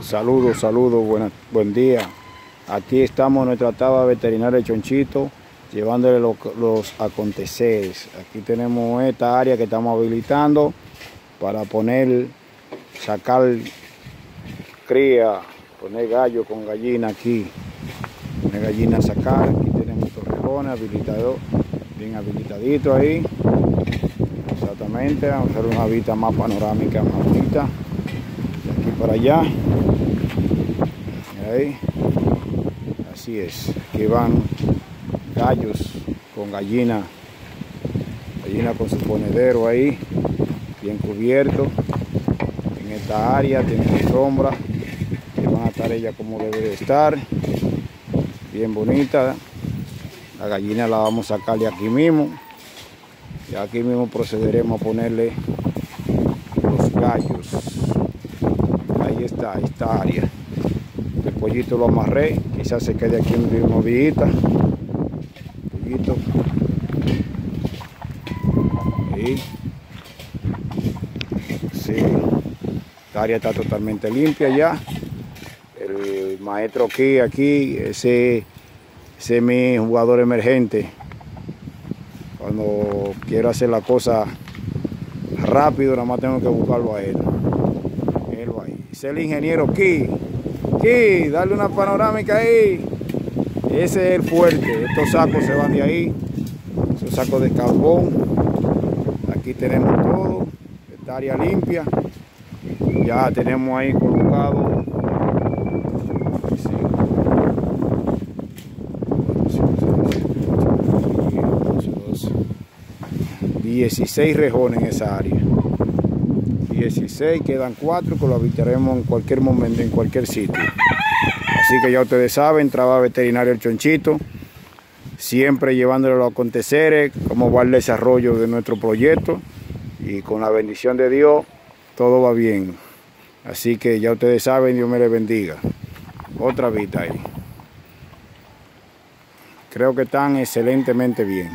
Saludos, saludos, buen día. Aquí estamos en nuestra tabla veterinaria de Chonchito, llevándole los, los aconteceres. Aquí tenemos esta área que estamos habilitando para poner, sacar cría, poner gallo con gallina aquí. Poner gallina a sacar. Aquí tenemos torrejones habilitado, bien habilitadito ahí. Exactamente, vamos a hacer una vista más panorámica, más bonita. Aquí para allá. Ahí. Así es. Aquí van gallos con gallina. Gallina con su ponedero ahí. Bien cubierto. En esta área tienen sombra. Que van a estar ella como debe de estar. Bien bonita. La gallina la vamos a sacar de aquí mismo. Y aquí mismo procederemos a ponerle los gallos. Esta área. El pollito lo amarré, quizás se quede aquí en mismo vidita. Pollito. Ahí. Sí. Esta área está totalmente limpia ya. El maestro aquí, aquí, ese, ese es mi jugador emergente cuando quiero hacer la cosa rápido, nada más tengo que buscarlo a él. Es el ingeniero Ki. Ki, dale una panorámica ahí. Ese es el fuerte. Estos sacos se van de ahí. Esos sacos de carbón. Aquí tenemos todo. Esta área limpia. Ya tenemos ahí colocado 16 rejones en esa área. 16, quedan 4 que lo habitaremos en cualquier momento, en cualquier sitio. Así que ya ustedes saben, trabajo veterinario el Chonchito, siempre llevándole los aconteceres, cómo va el desarrollo de nuestro proyecto y con la bendición de Dios todo va bien. Así que ya ustedes saben, Dios me les bendiga. Otra vista ahí. Creo que están excelentemente bien.